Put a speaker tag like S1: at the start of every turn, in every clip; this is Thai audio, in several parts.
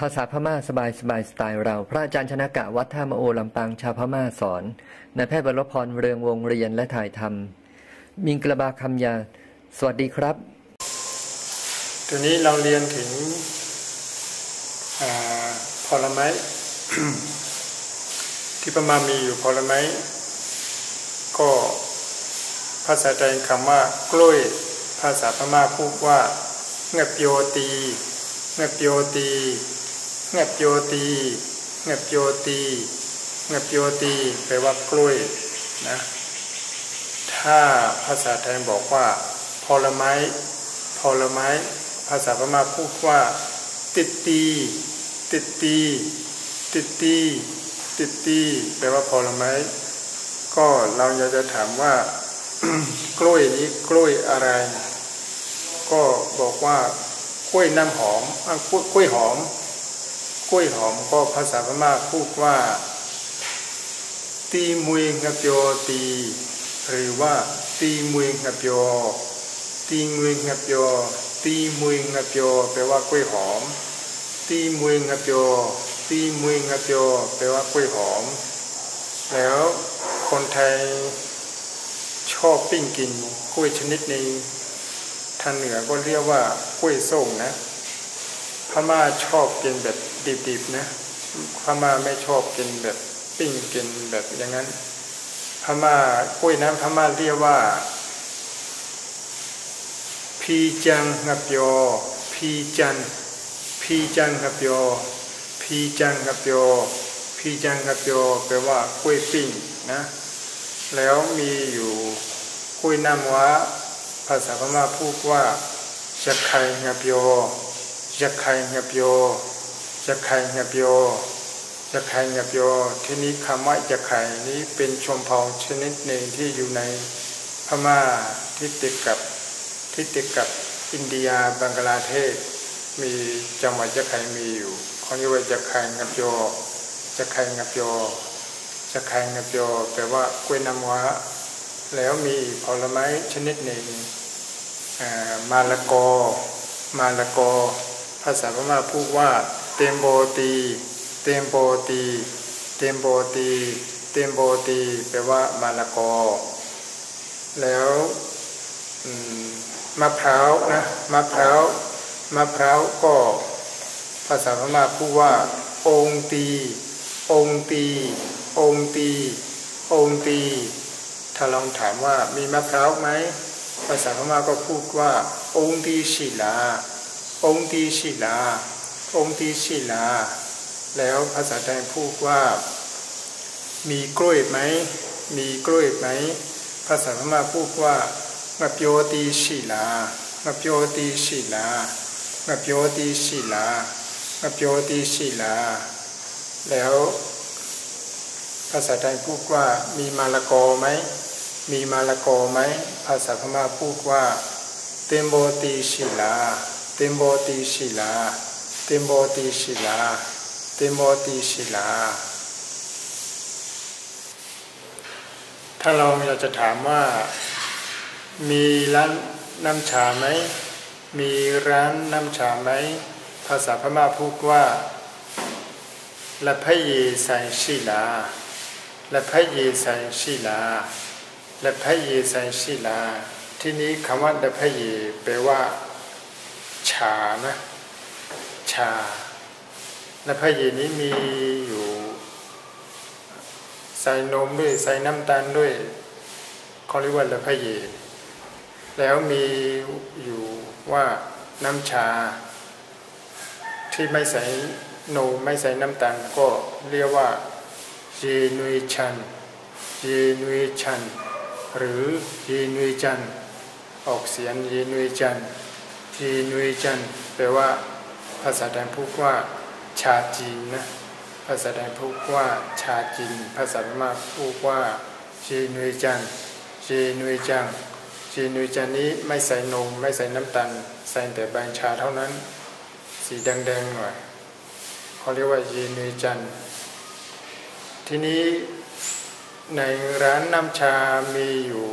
S1: ภาษาพม่าสบายสบายสไตล์เรา พระอาจารย์ชนะกะวัดท่ามโอลำปางชาวพม่าสอนนายแพทย์บรพรเรืองวงเรียนและถ่ายทำมิงกระบาคำยา สวัสดีครับ
S2: ทีนี้เราเรียนถึงผลไม้ที่ประมามีอยู่ผลไม้ก็ภาษาไทยคำว่ากล้วยภาษาพม่าพูดว่าเงปโยตีเงปโยตี งปโยตีเงปโยตีเงปโยตีแปลว่ากล้วยนะถ้าภาษาไทยบอกว่าผลไม้ผลไม้ ภาษาพม่าพูดว่า ติดตี ติดตี ติดตี ติดตี แปลว่าผลไม้ ก็เราอยากจะถามว่ากล้วยนี้กล้วยอะไร ก็บอกว่ากล้วยน้ำหอมกล้วยหอม กล้วยหอมก็ภาษาพม่าพูดว่า ตีมุยงเปียวตี หรือว่า ตีมุยงเปียวตีมุยงเปียวตีมุยงเปียวแปลว่ากล้วยหอม ตีมุยงเปียวตีมุยงเปียวแปลว่ากล้วยหอม แล้วคนไทยชอบปิ้งกินกล้วยชนิดนี้ทางเหนือก็เรียกว่ากล้วยส้มนะพม่าชอบกินแบบ ดิบๆนะพม่าไม่ชอบกินแบบปิ้งกินแบบอย่างนั้น พม่ากล้วยน้ำพม่าเรียกว่า พีจังงับยพีจัน พีจังงับยพีจังงับยพีจังงับยแปลว่ากล้วยปิ้งนะ แล้วมีอยู่กล้วยน้ำว้าภาษาพม่าพูดว่าจะไข่งับยจะไข่งับย จะไข่งับยจะไข่งับยที่นี้คำว่าจะไข่นี้เป็นชมพองชนิดหนึ่งที่อยู่ในพม่าที่ติดกับที่ติดกับอินเดียบังกลาเทศ มีจังหวัดจะไข่มีอยู่เขาเรียกว่าจะไข่งับยจะไข่งับยจะไข่งับยแปลว่ากล้วยน้ำว้าแล้วมีผลไม้ชนิดหนึ่งมาละกอ มาละกอ ภาษาพม่าพูดว่า เตมโบตี เตมโบตี เตมโบตี เตมโบตีแปลว่ามาละกอ แล้วมะพร้าวนะมะพร้าวมะพร้าวก็ภาษาพม่าพูดว่า องตี องตี องตี องตี ถ้าลองถามว่ามีมะพร้าวไหมภาษาพม่าก็พูดว่า องค์ดีศิลา องค์ดีศิลา องค์ดีศิลา แล้วภาษาไทยพูดว่า มีกล้วยไหม มีกล้วยไหม ภาษาพม่าพูดว่ามาโยตีศิลามาโยตีศิลามาโยตีศิลามาโยตีศิลา แล้วภาษาไทยพูดว่ามีมะละกอไหม มีมาละกอไหม ภาษาพม่าพูดว่า เตมโบตีศิลา เตมโบตีศิลา เตมโบตีศิลาเตมโบตีศิลาถ้าเราอยากจะถามว่า มีร้านน้ำชาไหม มีร้านน้ำชาไหม ภาษาพม่าพูดว่าละพเยใส่ศิลาละพเยใส่ศิลาละพะเยสันชิลา ที่นี้คำว่าละพะเยแปลว่า ชานะา และพระเยนี้มีอยู่ใส่นมด้วยใส่น้ำตาลด้วยเขาเรียกว่าและพระเยแล้วมีอยู่ว่าน้ำชา ที่ไม่ใส่นมไม่ใส่น้ำตาลก็เรียกว่าเยนุยชันเยนุยชัน หรือยีนุยจัน ออกเสียงยีนุยจันยีนุยจันแปลว่า ภาษาไทยพูดว่าชาจีนนะภาษาไทยพูดว่าชาจีน ภาษาพม่าพูดว่ายีนุยจันยีนุยจังยีนุยจันนี้ไม่ใส่นมไม่ใส่น้ำตาลใส่แต่ใบชาเท่านั้น สีแดงๆหน่อยเขาเรียกว่ายีนุยจันทีนี้ในร้านน้ำชามีอยู่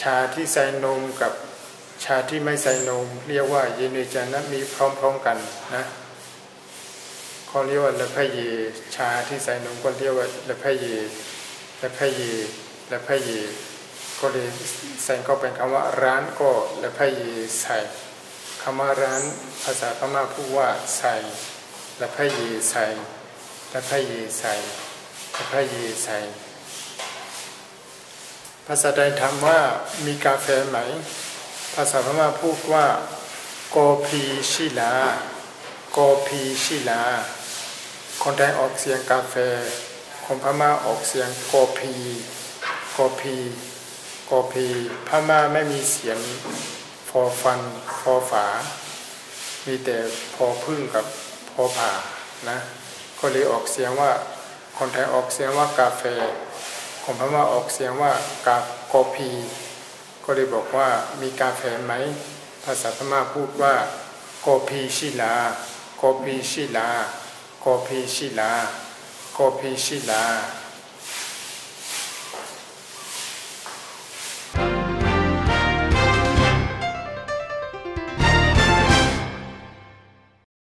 S2: ชาที่ใส่นมกับ ชาที่ไม่ใส่นมเรียกว่าเยนจานะมีพร้อมๆกันนะเขาเรียกว่าละพะเย ชาที่ใส่นมก็เรียกว่าละพะเยละพะเยละพะเยก็เลยใส่ก็เป็นคำว่าร้านก็ละพะเยใส่คำว่าร้านภาษาพม่าพูดว่าใส่ละพะเยใส่ละพะเยใส่ละพะเยใส่ภาษาไทยถามว่ามีกาแฟไหม ภาษาพม่าพูดว่าโกพีชิลาโกพีชิลา คนไทยออกเสียงกาแฟ คนพม่าออกเสียงโกพีโกพีโกพีพม่าไม่มีเสียงฟอฟันฟอฝา มีแต่พอพึ่งกับพอผ่านะก็เลยออกเสียงว่าคนไทยออกเสียงว่ากาแฟคนพม่าออกเสียงว่ากาโกพี ก็เลยบอกว่ามีกาแฟไหม ภาษาพม่าพูดว่าโกพีชิลาโกพีชิลาโกพีชิลาโกพีชิลา